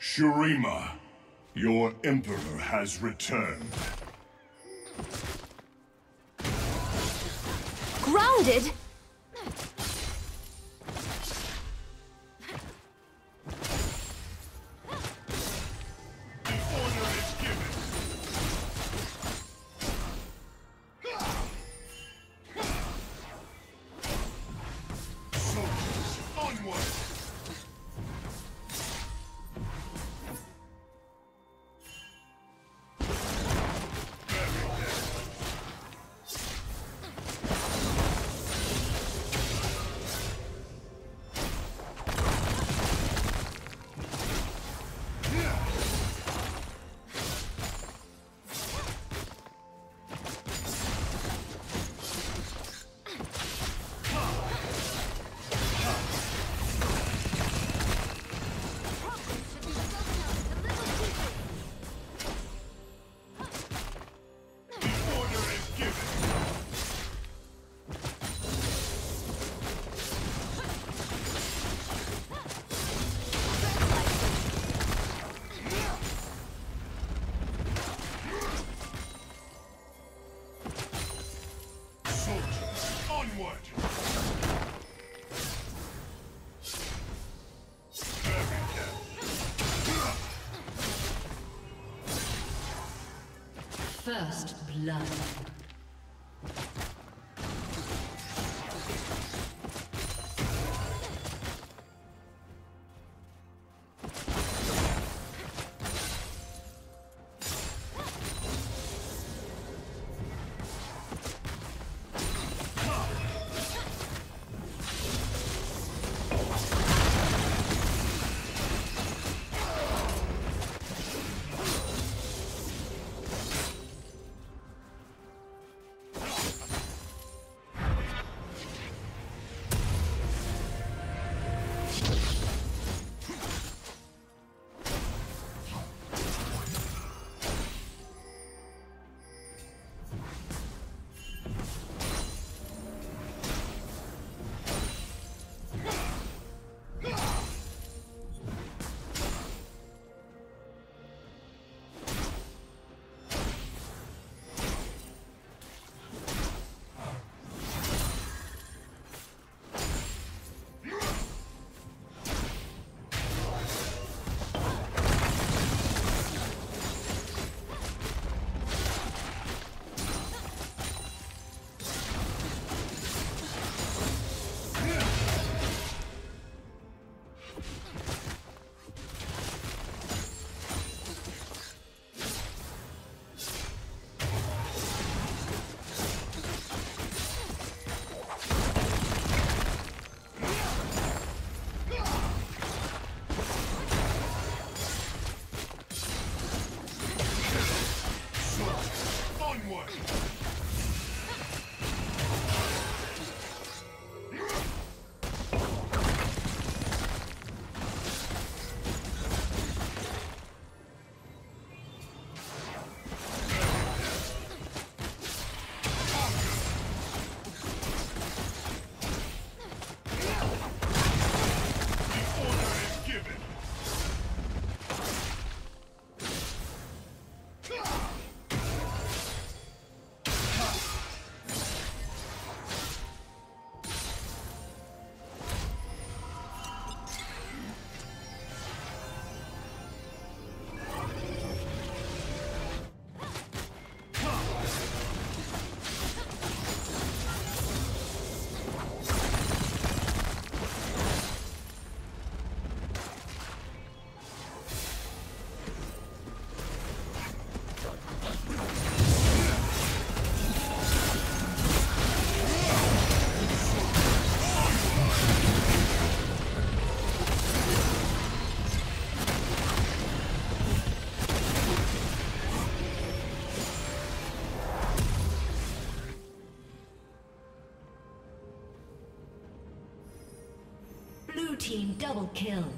Shurima, your Emperor has returned. Grounded? First blood. Double kill.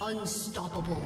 Unstoppable.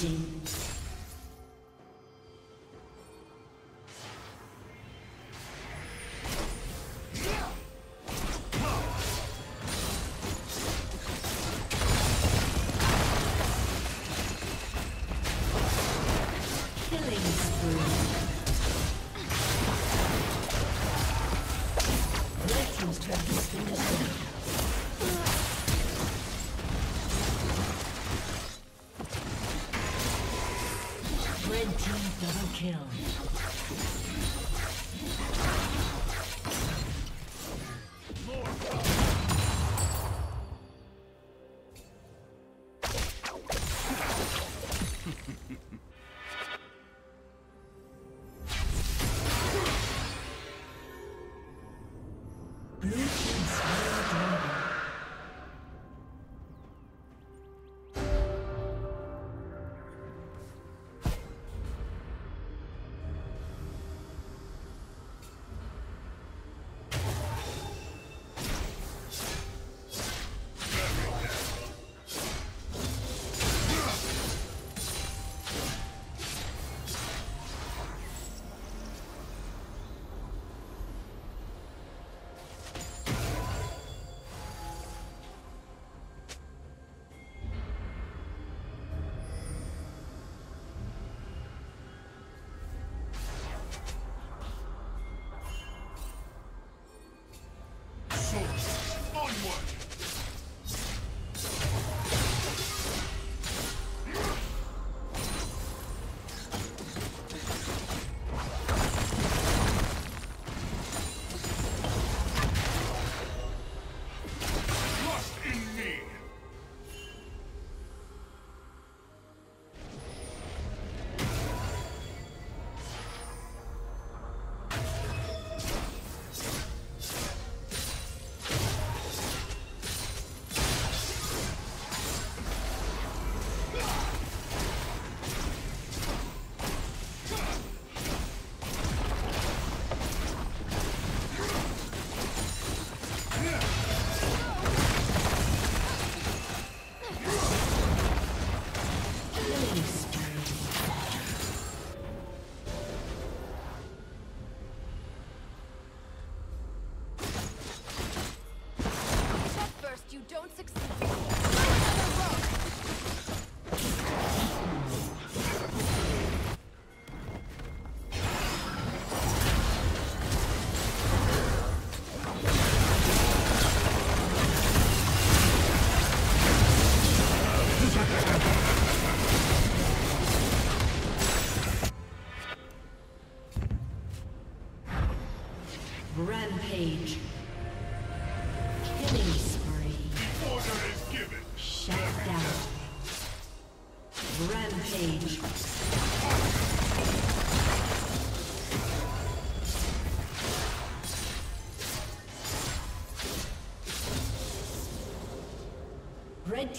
Dominating.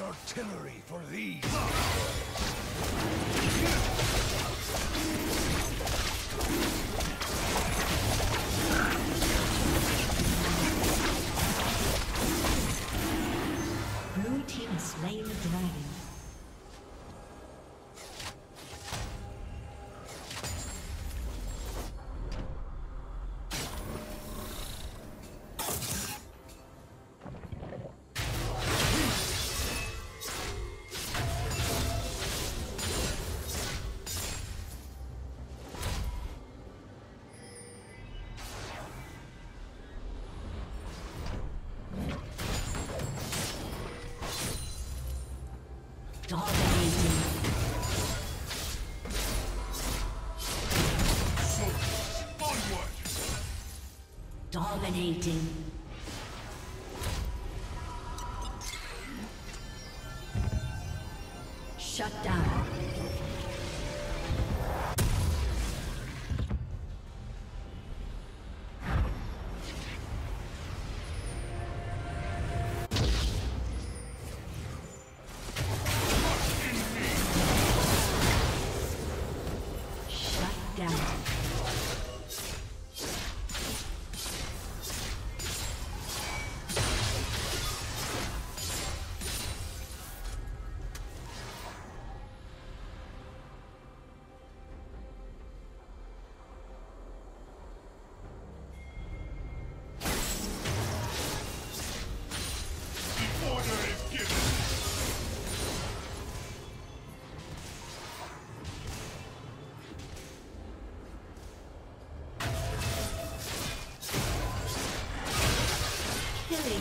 artillery for these. Dominating.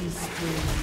killing spree.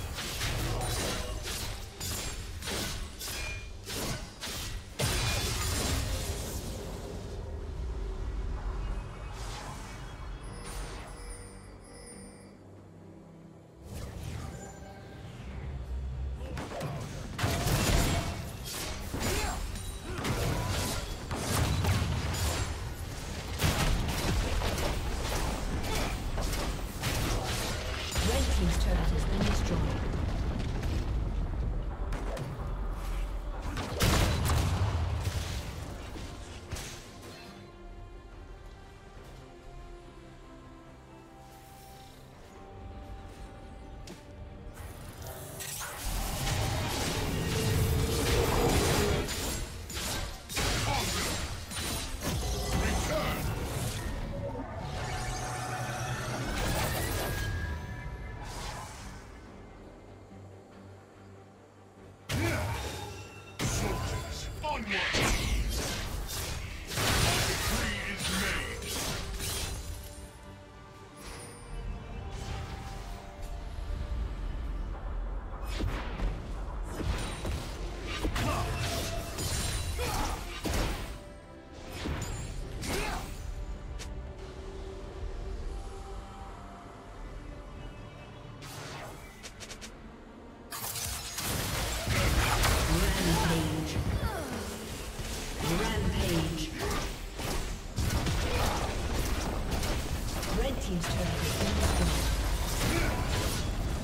Team's turret has been destroyed.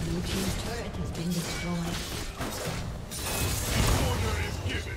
Blue team's turret has been destroyed. Order is given.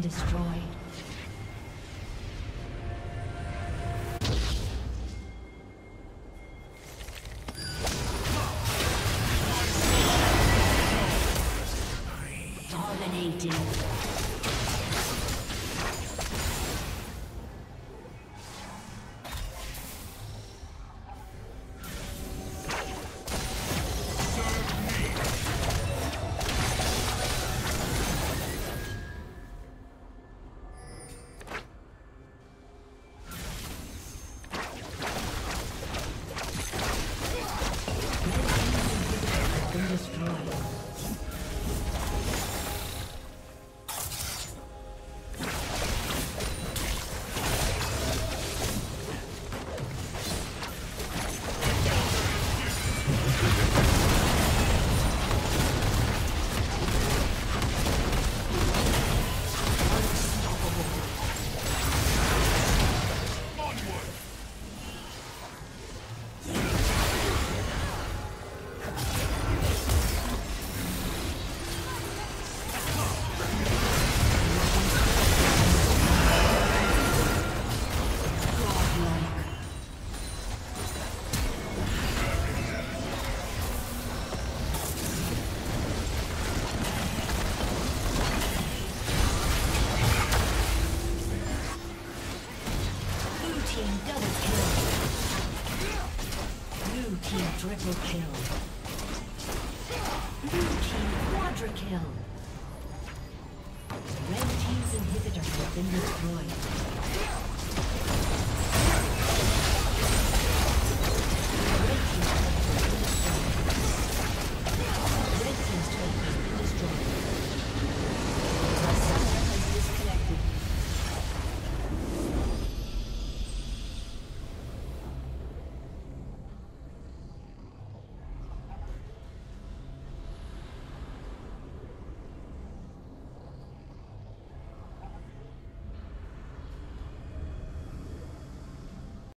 Destroyed.